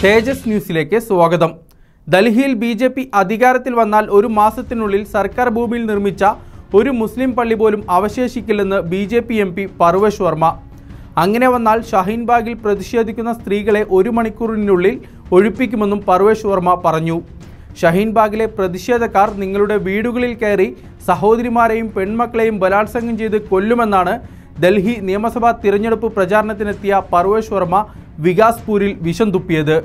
തേജസ് ന്യൂസിലേക്ക് സ്വാഗതം. ഡൽഹിയിൽ ബി ജെ പി അധികാരത്തിൽ വന്നാൽ ഒരു മാസത്തിനുള്ളിൽ സർക്കാർ ഭൂമിയിൽ നിർമ്മിച്ച ഒരു മുസ്ലിം പള്ളി പോലും അവശേഷിക്കില്ലെന്ന് B J P M P Parvesh Verma. അങ്ങനെ വന്നാൽ ഷഹീൻബാഗിൽ പ്രതിഷേധിക്കുന്ന സ്ത്രീകളെ ഒരു മണിക്കൂറിനുള്ളിൽ ഒഴിപ്പിക്കുമെന്നും പർവേഷ് വർമ്മ പറഞ്ഞു. ഷഹീൻബാഗിലെ പ്രതിഷേധക്കാർ നിങ്ങളുടെ വീടുകളിൽ കയറി സഹോദരിമാരെയും പെൺമക്കളെയും ബലാത്സംഗം ചെയ്ത് കൊല്ലുമെന്നാണ് ഡൽഹി നിയമസഭാ തിരഞ്ഞെടുപ്പ് പ്രചാരണത്തിനെത്തിയ പർവേഷ് വർമ്മ വികാസ്പൂരിൽ വിഷം തുപ്പിയത്.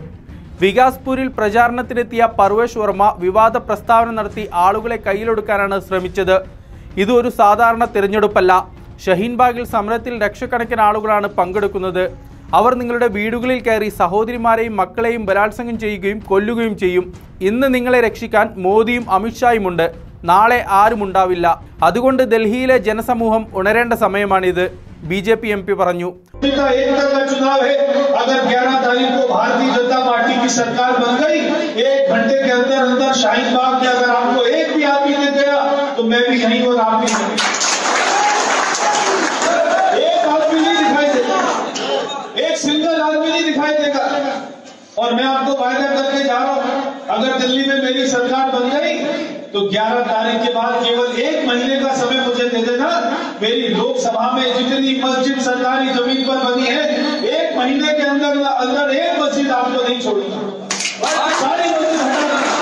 വികാസ്പൂരിൽ പ്രചാരണത്തിനെത്തിയ പർവേഷ് വർമ്മ വിവാദ പ്രസ്താവന നടത്തി ആളുകളെ കയ്യിലൊടുക്കാനാണ് ശ്രമിച്ചത്. ഇത് ഒരു സാധാരണ തിരഞ്ഞെടുപ്പല്ല. ഷഹീൻബാഗിൽ സമരത്തിൽ ലക്ഷക്കണക്കിന് ആളുകളാണ് പങ്കെടുക്കുന്നത്. അവർ നിങ്ങളുടെ വീടുകളിൽ കയറി സഹോദരിമാരെയും മക്കളെയും ബലാത്സംഗം ചെയ്യുകയും കൊല്ലുകയും ചെയ്യും. ഇന്ന് നിങ്ങളെ രക്ഷിക്കാൻ മോദിയും അമിത്ഷായുമുണ്ട് നാളെ ആരുമുണ്ടാവില്ല അതുകൊണ്ട് ഡൽഹിയിലെ ജനസമൂഹം ഉണരേണ്ട സമയമാണിത്. B J P M P പറഞ്ഞു का एक तरफा चुनाव है अगर 11 तारीख को भारतीय जनता पार्टी की सरकार बन गई एक घंटे के अंदर अंदर शाहीन बाग में अगर आपको एक भी आदमी दे गया तो मैं भी यहीं और आप भी यहीं एक आदमी नहीं दिखाई देगा एक सिंगल आदमी नहीं दिखाई देगा और मैं आपको वायदा करके जा रहा हूं अगर दिल्ली में मेरी सरकार बन गई तो 11 तारीख के बाद केवल एक मेरी लोकसभा में जितनी मस्जिद सरकारी जमीन पर बनी है एक महीने के अंदर अंदर एक मस्जिद आपको नहीं छोड़ूंगा सारी मस्जिद हटा देंगे।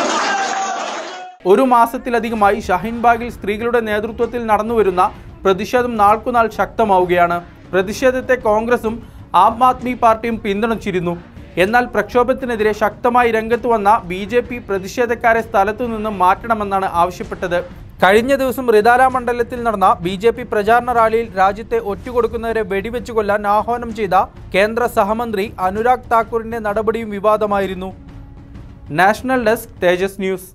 ഒരു മാസത്തിലധികമായി ഷഹീൻബാഗിൽ സ്ത്രീകളുടെ നേതൃത്വത്തിൽ നടന്നുവരുന്ന പ്രതിഷേധം നാൾക്കുനാൾ ശക്തമാവുകയാണ് പ്രതിഷേധത്തെ കോൺഗ്രസും ആം ആദ്മി പാർട്ടിയും പിന്തുണച്ചിരുന്നു എന്നാൽ പ്രക്ഷോഭത്തിനെതിരെ ശക്തമായി രംഗത്ത് വന്ന ബി ജെ പി പ്രതിഷേധക്കാരെ സ്ഥലത്തു നിന്ന് മാറ്റണമെന്നാണ് ആവശ്യപ്പെട്ടത് കഴിഞ്ഞ ദിവസം റിദാല മണ്ഡലത്തിൽ നടന്ന ബി ജെ പി പ്രചാരണ റാലിയിൽ രാജ്യത്തെ ഒറ്റുകൊടുക്കുന്നവരെ വെടിവെച്ചു കൊല്ലാൻ ആഹ്വാനം ചെയ്ത കേന്ദ്ര സഹമന്ത്രി അനുരാഗ് താക്കൂറിന്റെ നടപടിയും വിവാദമായിരുന്നു. National desk Tejas news.